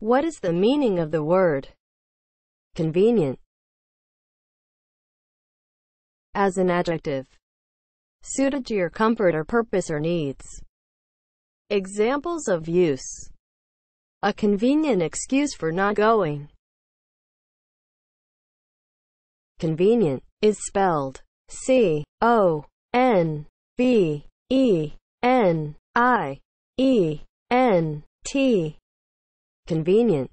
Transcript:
What is the meaning of the word convenient as an adjective suited to your comfort or purpose or needs? Examples of use. A convenient excuse for not going. Convenient is spelled C Convenient